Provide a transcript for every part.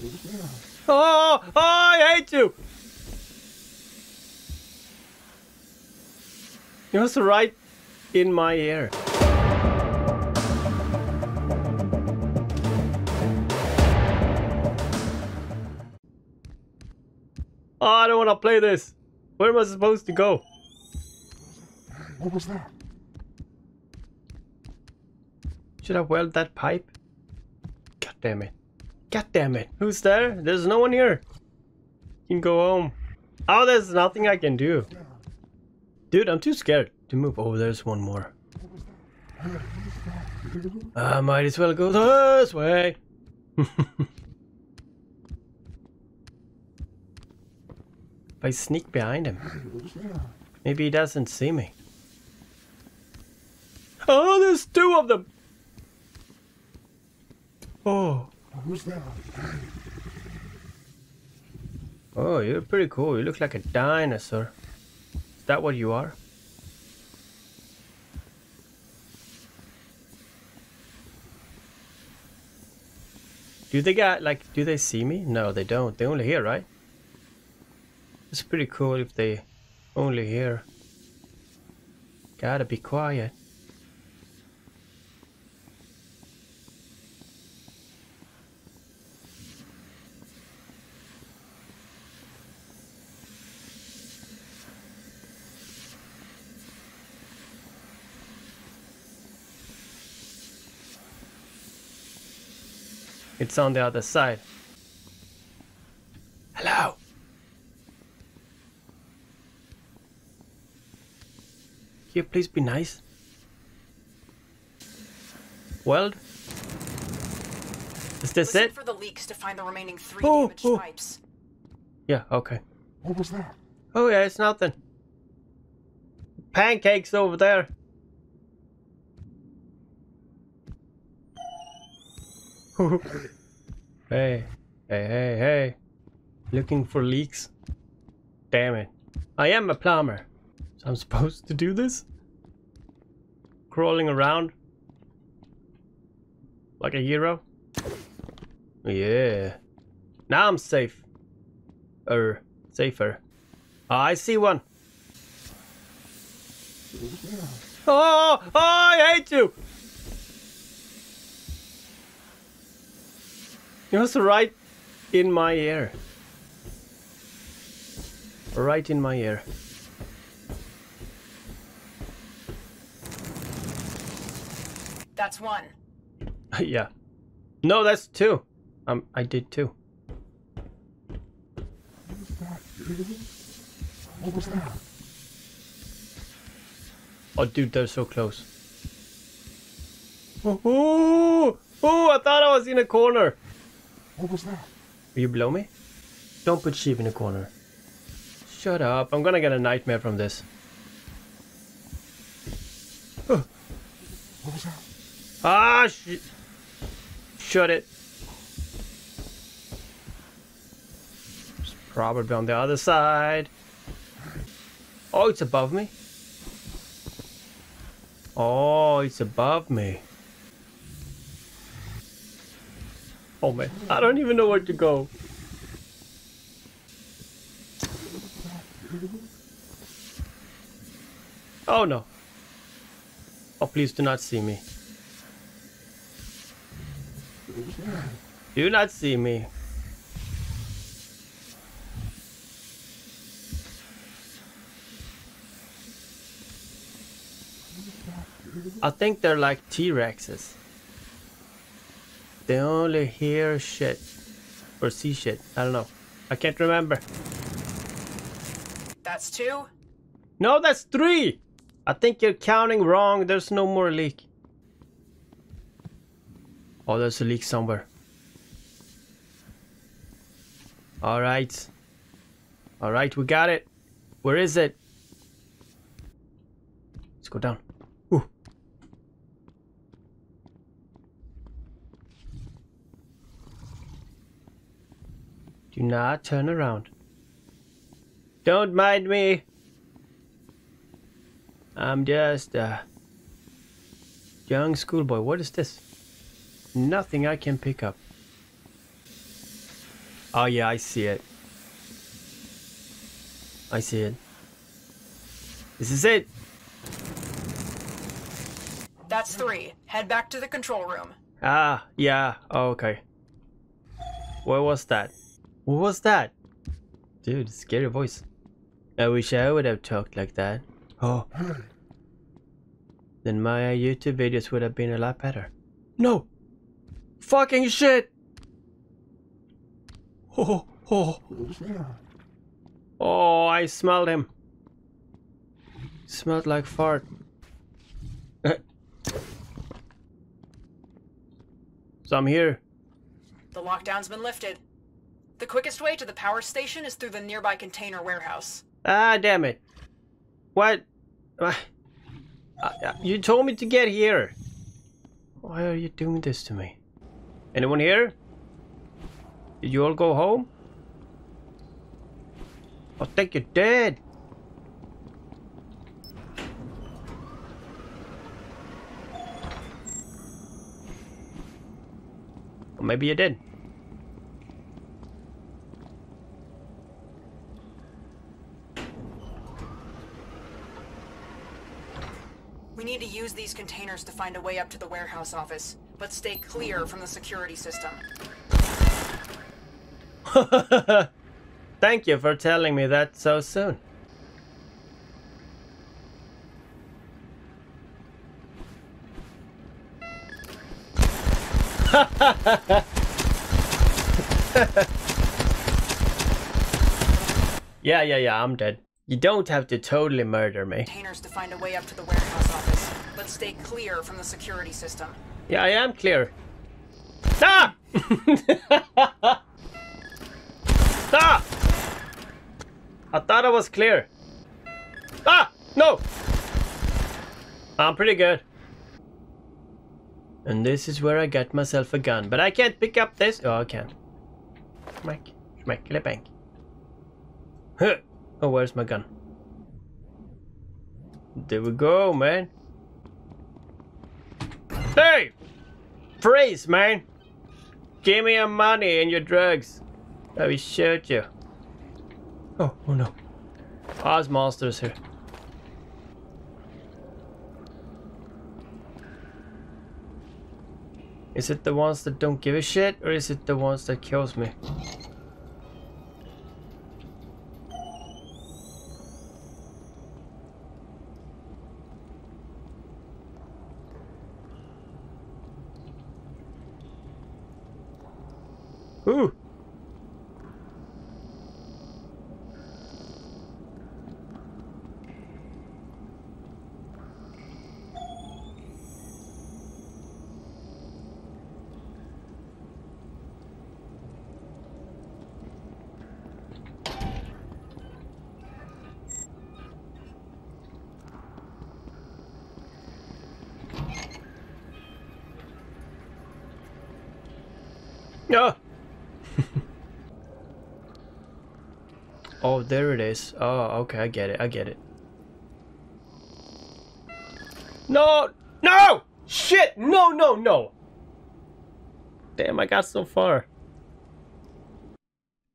Oh, oh, oh, I hate you! It was right in my ear. Oh, I don't want to play this. Where am I supposed to go? What was that? Should I weld that pipe? God damn it. God damn it. Who's there? There's no one here. You can go home. Oh, there's nothing I can do. Dude, I'm too scared to move. Oh, there's one more. I might as well go this way. if I sneak behind him, maybe he doesn't see me. Oh, there's two of them. Oh. Who's that? Oh, you're pretty cool. You look like a dinosaur. Is that what you are? Do they got like do they see me? No, they don't. They only hear, right? It's pretty cool if they only hear. Gotta be quiet. It's on the other side. Hello. Here, please be nice? Weld? Is this Listen it? for the leaks to find the remaining three Oh, damaged oh. pipes. Yeah, okay. What was that? Oh yeah, it's nothing. Pancakes over there. hey, hey, hey, hey. Looking for leaks? Damn it. I am a plumber. So I'm supposed to do this? Crawling around? Like a hero? Yeah. Now I'm safe. Er, safer. Ah, I see one. Oh, oh, I hate you. It was right in my ear. Right in my ear. That's one. yeah. No, that's two. Um, I did two. What was that? Oh, dude, they're so close. Oh, oh, oh, I thought I was in a corner. What was that? Will you blow me? Don't put Sheev in a corner. Shut up. I'm gonna get a nightmare from this. What was that? Ah, sh shut it. It's probably on the other side. Oh, it's above me. Oh, it's above me. Oh man, I don't even know where to go. Oh no. Oh, please do not see me. Do not see me. I think they're like T-Rexes. They only hear shit. Or see shit. I don't know. I can't remember. That's two. No, that's three! I think you're counting wrong. There's no more leak. Oh, there's a leak somewhere. Alright. Alright, we got it. Where is it? Let's go down. Do not turn around. Don't mind me. I'm just a young schoolboy. What is this? Nothing I can pick up. Oh yeah, I see it. I see it. This is it. That's three. Head back to the control room. Ah, yeah. Oh, okay. Where was that? What was that? Dude, scary voice. I wish I would have talked like that. Oh, then my YouTube videos would have been a lot better. No! Fucking shit! Oh, oh, who's there? oh, I smelled him. Smelled like fart. so I'm here. The lockdown's been lifted. The quickest way to the power station is through the nearby container warehouse. Ah, damn it. What? Ah, You told me to get here. Why are you doing this to me? Anyone here? Did you all go home? I think you're dead. Maybe you did. We need to use these containers to find a way up to the warehouse office, but stay clear from the security system. Thank you for telling me that so soon. yeah, yeah, yeah, I'm dead. You don't have to totally murder me. Containers to find a way up to the warehouse but stay clear from the security system. Yeah, I am clear. Ah! ah! I thought I was clear. Ah! No! I'm pretty good. And this is where I got myself a gun. But I can't pick up this. Oh, I can. Smack. Smackily bank. Huh. Oh, where's my gun? There we go, man. Hey! Freeze, man! Give me your money and your drugs. I will shoot you. Oh, oh no. Oz monsters here. Is it the ones that don't give a shit, or is it the ones that kills me? Ooh. No. oh, there it is. Oh, okay, I get it. I get it. No! No! Shit! No, no, no! Damn, I got so far.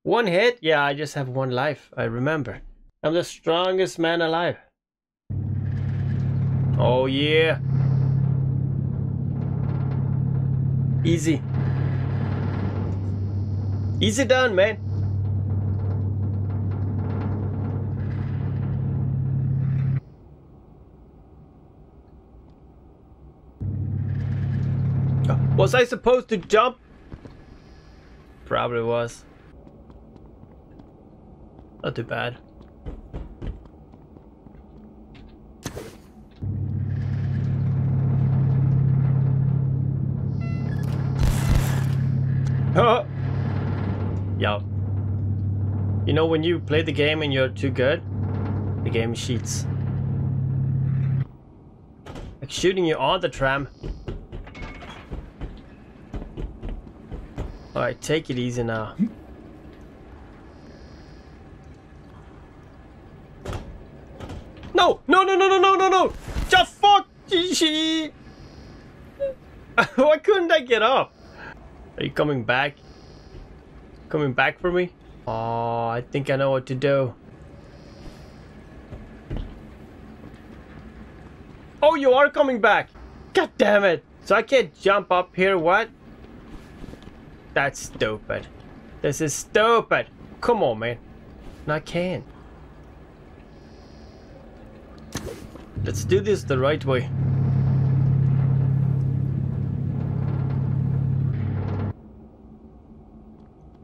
One hit? Yeah, I just have one life. I remember. I'm the strongest man alive. Oh, yeah. Easy. Easy done, man. Was I supposed to jump? Probably was. Not too bad. You know when you play the game and you're too good? The game cheats. Like shooting you on the tram. Alright, take it easy now. No! No, no, no, no, no, no, no! Just fuck! Why couldn't I get up? Are you coming back? Coming back for me? Oh, I think I know what to do. Oh, you are coming back! God damn it! So I can't jump up here, what? That's stupid. This is stupid! Come on, man. I can. Let's do this the right way.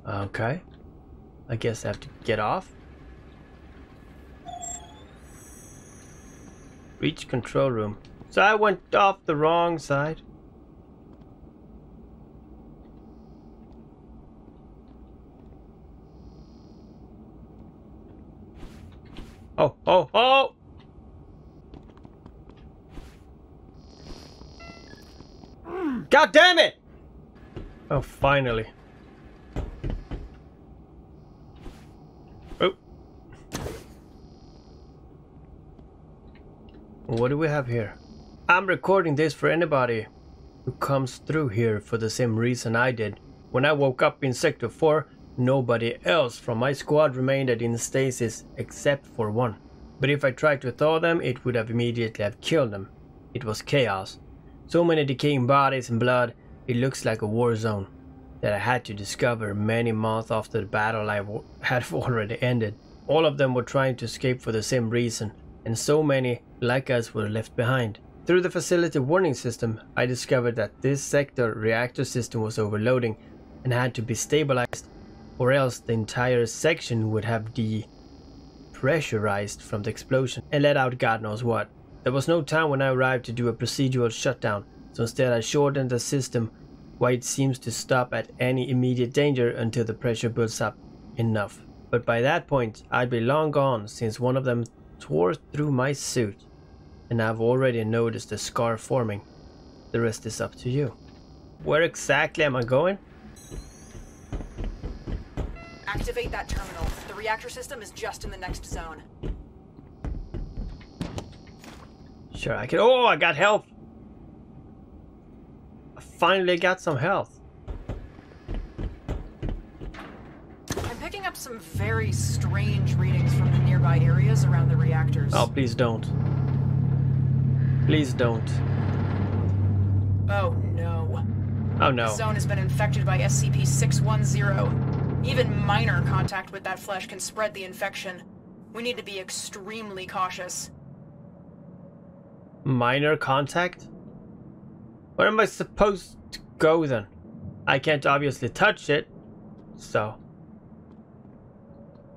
Okay. I guess I have to get off. Reach control room. So I went off the wrong side. Oh, oh, oh! God damn it! Oh, finally. What do we have here? I'm recording this for anybody who comes through here for the same reason I did. When I woke up in Sector 4, nobody else from my squad remained in stasis except for one. But if I tried to thaw them, it would have immediately have killed them. It was chaos. So many decaying bodies and blood, it looks like a war zone that I had to discover many months after the battle I had already ended. All of them were trying to escape for the same reason, and so many like us were left behind. Through the facility warning system, I discovered that this sector reactor system was overloading and had to be stabilized, or else the entire section would have depressurized from the explosion and let out God knows what. There was no time when I arrived to do a procedural shutdown, so instead I shortened the system why it seems to stop at any immediate danger until the pressure builds up enough. But by that point, I'd be long gone since one of them tore through my suit, and I've already noticed a scar forming. The rest is up to you. Where exactly am I going? Activate that terminal. The reactor system is just in the next zone. Sure, I can. Oh, I got health. I finally got some health. I'm picking up some very strange readings from the nearby areas around the reactors. Oh, please don't. Please don't. Oh no. Oh no. The zone has been infected by SCP-610. Even minor contact with that flesh can spread the infection. We need to be extremely cautious. Minor contact? Where am I supposed to go then? I can't obviously touch it, so...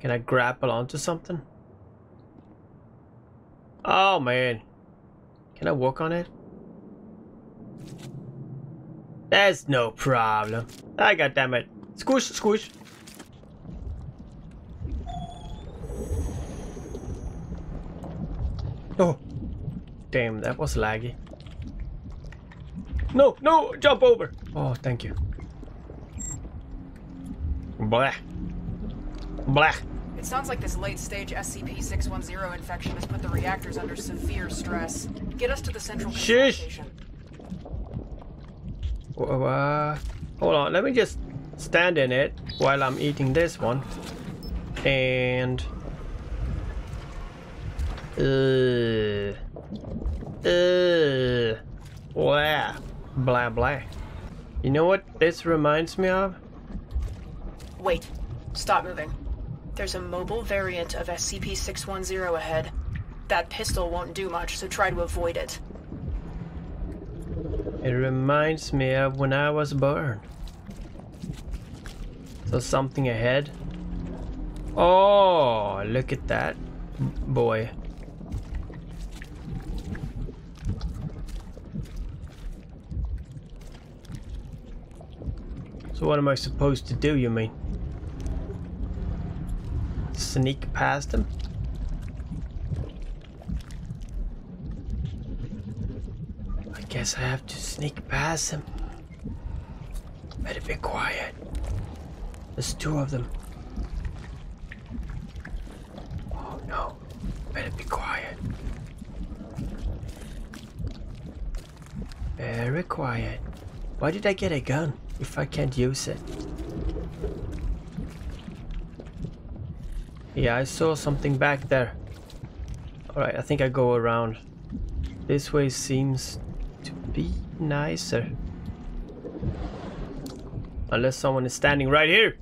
Can I grapple onto something? Oh man. Can I walk on it? There's no problem. I got damn it. Squish, squish. Oh. Damn, that was laggy. No, no, jump over. Oh, thank you. Blah. Blah. It sounds like this late-stage SCP-610 infection has put the reactors under severe stress. Get us to the central Shush. station. Uh, hold on, let me just stand in it while I'm eating this one. And... Uh, uh, blah, blah, blah. You know what this reminds me of? Wait. Stop moving. There's a mobile variant of SCP-610 ahead. That pistol won't do much, so try to avoid it. It reminds me of when I was born. So something ahead. Oh, look at that boy. So what am I supposed to do, you mean? Sneak past him? I guess I have to sneak past him. Better be quiet. There's two of them. Oh no. Better be quiet. Very quiet. Why did I get a gun if I can't use it? Yeah, I saw something back there. Alright, I think I go around. This way seems to be nicer. Unless someone is standing right here.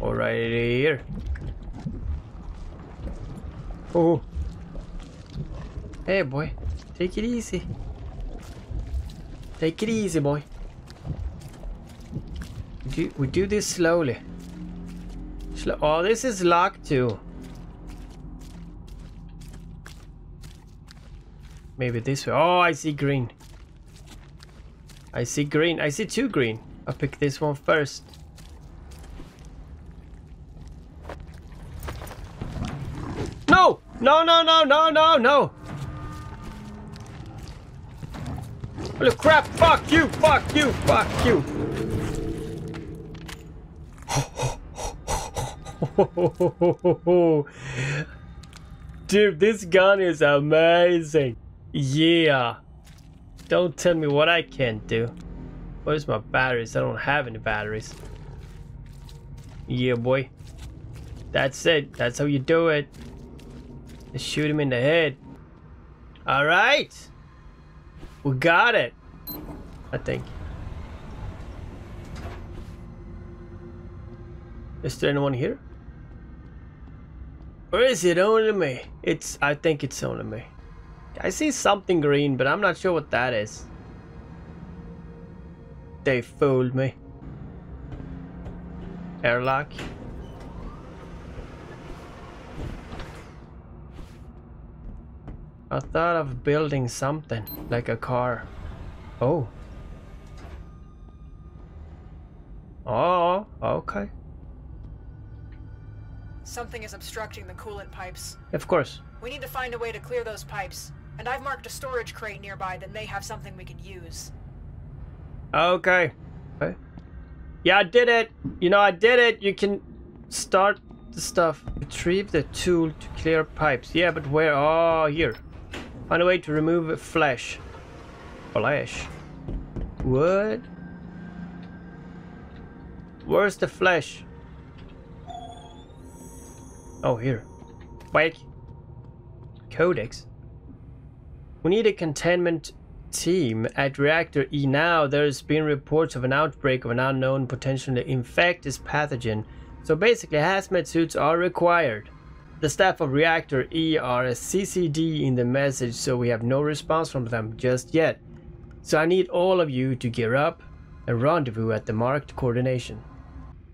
Or right here. Oh. Hey boy, take it easy. Take it easy, boy. We do, we do this slowly. Oh, this is locked too. Maybe this way. Oh, I see green. I see green. I see two green. I'll pick this one first. No! No, no, no, no, no, no! Holy crap! Fuck you! Fuck you! Fuck you! Dude, this gun is amazing. Yeah. Don't tell me what I can't do. Where's my batteries? I don't have any batteries. Yeah, boy. That's it. That's how you do it. Just shoot him in the head. Alright. We got it. I think. Is there anyone here? Or is it only me? It's, I think it's only me. I see something green, but I'm not sure what that is. They fooled me. Airlock. I thought of building something, like a car. Oh. Oh, okay. Something is obstructing the coolant pipes. Of course. We need to find a way to clear those pipes. And I've marked a storage crate nearby that may have something we can use. Okay. okay. Yeah, I did it. You know, I did it. You can start the stuff. Retrieve the tool to clear pipes. Yeah, but where? Oh, here. Find a way to remove flesh. Flesh. What? Where's the flesh? Oh, here. Wait. Codex. We need a containment team at Reactor E now. There's been reports of an outbreak of an unknown potentially infectious pathogen. So basically hazmat suits are required. The staff of Reactor E are a CCD in the message so we have no response from them just yet. So I need all of you to gear up and rendezvous at the marked coordination.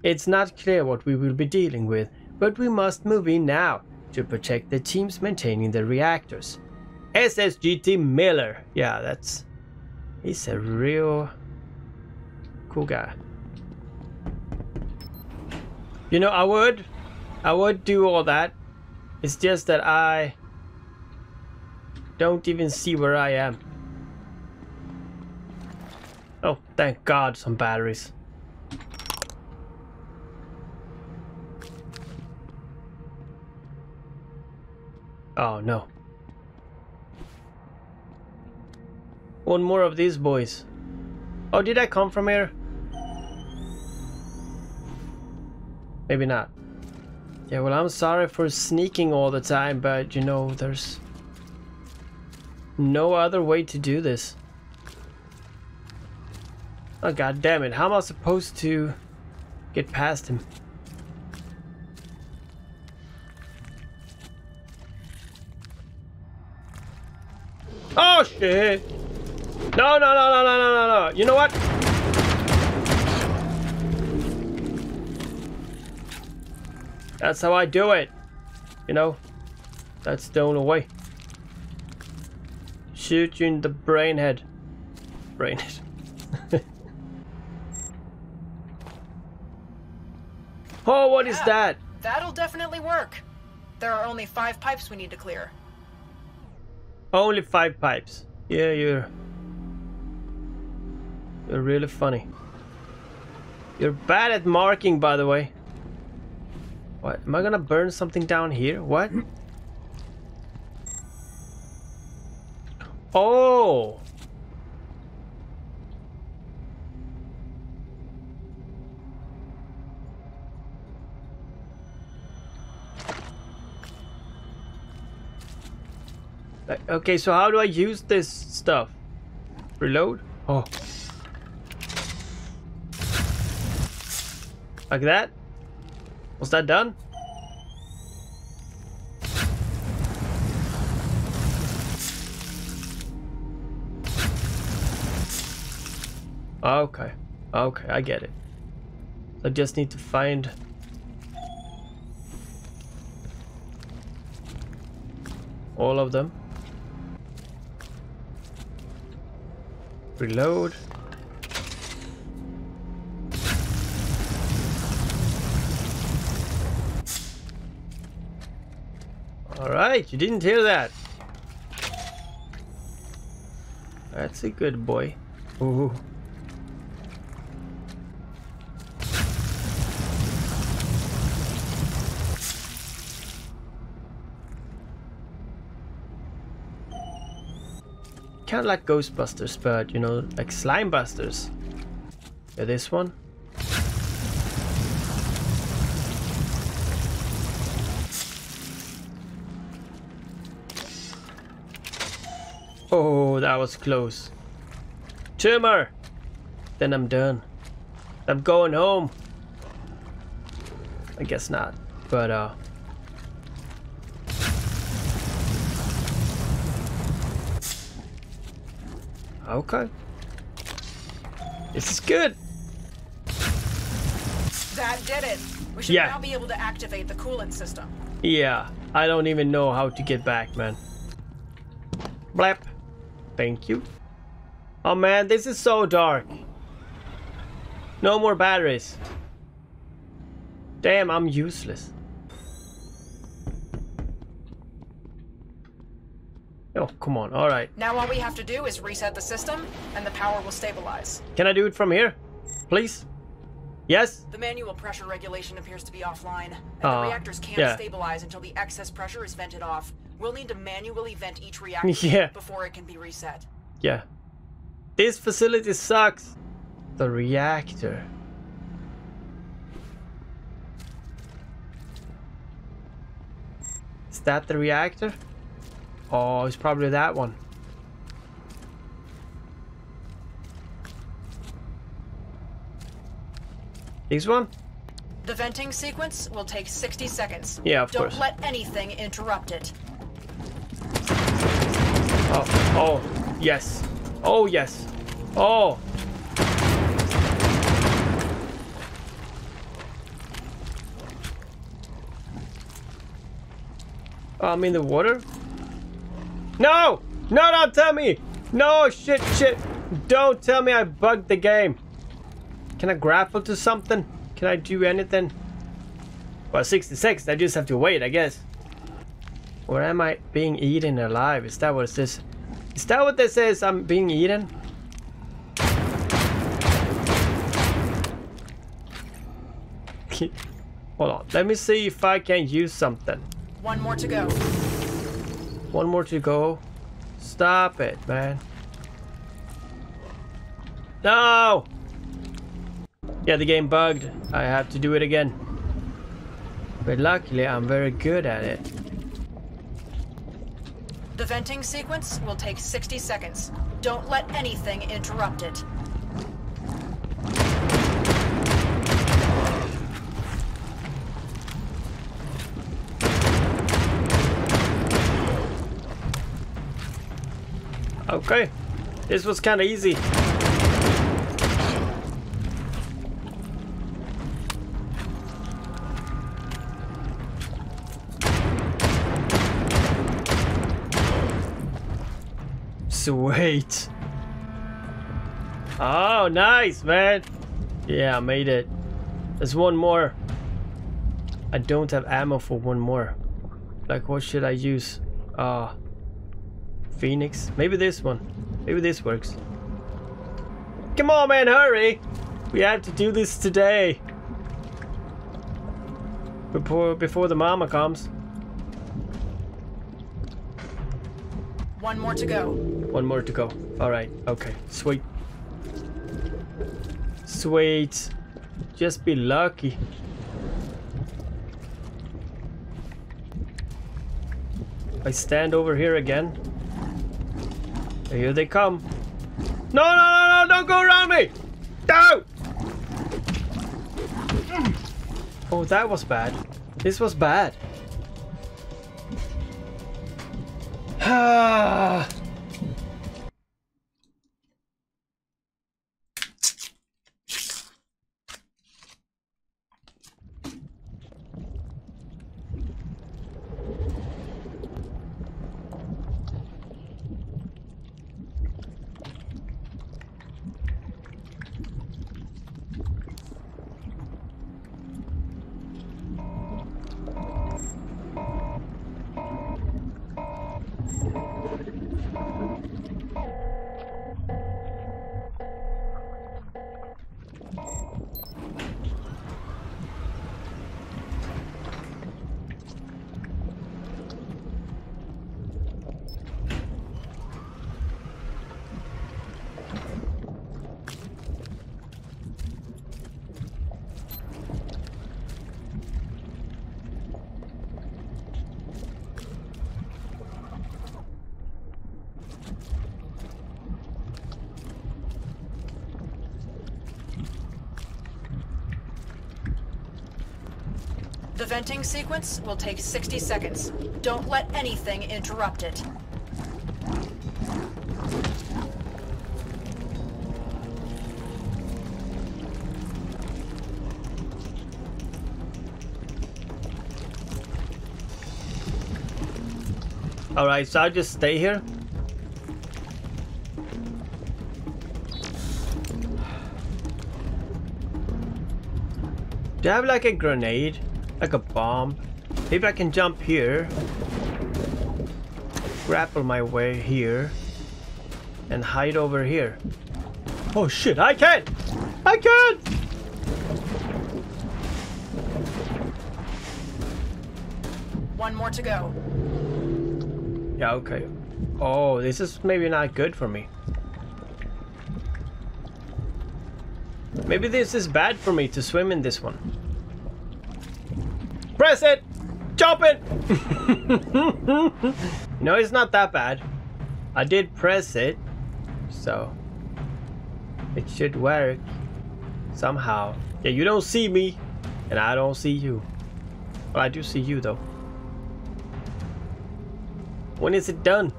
It's not clear what we will be dealing with, but we must move in now to protect the teams maintaining the reactors. SSGT Miller. Yeah, that's... He's a real cool guy. You know, I would, I would do all that. It's just that I don't even see where I am. Oh, thank God, some batteries. Oh no. One more of these boys. Oh, did I come from here? Maybe not. Yeah, well, I'm sorry for sneaking all the time, but you know, there's no other way to do this. Oh, god damn it. How am I supposed to get past him? Oh shit! No, no, no, no, no, no, no, no. You know what? That's how I do it. You know? That's the only way. Shoot you in the brain head. Brain head. oh, what is Yeah, that? That'll definitely work. There are only five pipes we need to clear. Only five pipes. Yeah, you're... You're really funny. You're bad at marking, by the way. What? Am I gonna burn something down here? What? Oh! Okay, so how do I use this stuff? Reload? Oh. Like that? Was that done? Okay. Okay, I get it. I just need to find all of them. Reload. Alright, you didn't hear that. That's a good boy. Ooh. Kind of like Ghostbusters, but you know, like Slime Busters. Yeah, this one. Oh, that was close. Tumor! Then I'm done. I'm going home. I guess not, but uh. Okay. This is good. That did it. We should Yeah. now be able to activate the coolant system. Yeah, I don't even know how to get back, man. Blap. Thank you. Oh man, this is so dark. No more batteries. Damn, I'm useless. Come on. All right. Now all we have to do is reset the system, and the power will stabilize. Can I do it from here? Please? Yes? The manual pressure regulation appears to be offline, and Ah, the reactors can't yeah. stabilize until the excess pressure is vented off. We'll need to manually vent each reactor Yeah. before it can be reset. Yeah. This facility sucks. The reactor. Is that the reactor? Oh, it's probably that one. This one? The venting sequence will take 60 seconds. Yeah, of Don't course. let anything interrupt it. Oh, oh, yes. Oh, yes. Oh. Oh, I'm in the water? No! No, don't tell me! No, shit, shit. Don't tell me I bugged the game. Can I grapple to something? Can I do anything? Well, 66, I just have to wait, I guess. Or am I being eaten alive? Is that what this says? Is that what this is? I'm being eaten? Hold on. Let me see if I can use something. One more to go. One more to go. Stop it, man. No! Yeah, the game bugged. I have to do it again. But luckily, I'm very good at it. The venting sequence will take 60 seconds. Don't let anything interrupt it. Okay. This was kind of easy. Sweet. Oh, nice, man. Yeah, I made it. There's one more. I don't have ammo for one more. Like, what should I use? Ah. Phoenix. Maybe this one. Maybe this works. Come on, man, hurry! We have to do this today. Before before the mama comes. One more to go. One more to go. All right. Okay. Sweet. Sweet. Just be lucky. I stand over here again. Here they come. No, no, no, no, don't go around me! No! Oh, that was bad. This was bad. Ah. The venting sequence will take 60 seconds. Don't let anything interrupt it. Alright, so I just stay here. Do I have like a grenade? Like a bomb? Maybe I can jump here. Grapple my way here. And hide over here. Oh shit, I can! I can! One more to go. Yeah, okay. Oh, this is maybe not good for me. Maybe this is bad for me to swim in this one. Press it! Jump it! no, it's not that bad. I did press it, so it should work somehow. Yeah, you don't see me, and I don't see you. Well, I do see you though. When is it done?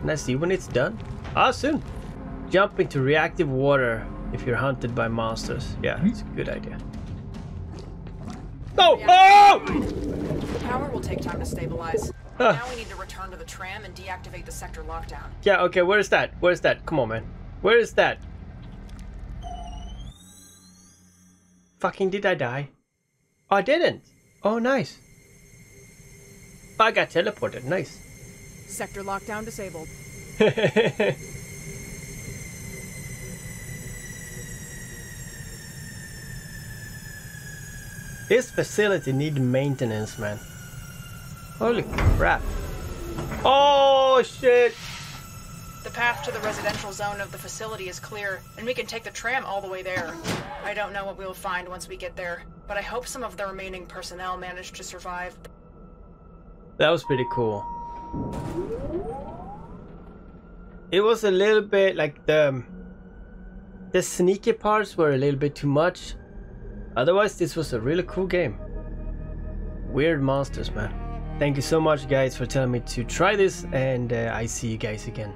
Can I see when it's done? Ah, soon. Jump into reactive water if you're hunted by monsters. Yeah, it's a good idea. No! Oh! The power will take time to stabilize. Ah. Now we need to return to the tram and deactivate the sector lockdown. Yeah, okay, where's that? Where's that? Come on, man. Where is that? Fucking did I die? Oh, I didn't. Oh, nice. I got teleported. Nice. Sector lockdown disabled. this facility need maintenance, man. Holy crap. Oh, shit. The path to the residential zone of the facility is clear, and we can take the tram all the way there. I don't know what we will find once we get there, but I hope some of the remaining personnel manage to survive. That was pretty cool. It was a little bit like the the sneaky parts were a little bit too much. Otherwise, this was a really cool game. Weird monsters, man. Thank you so much, guys, for telling me to try this, and uh, I see you guys again.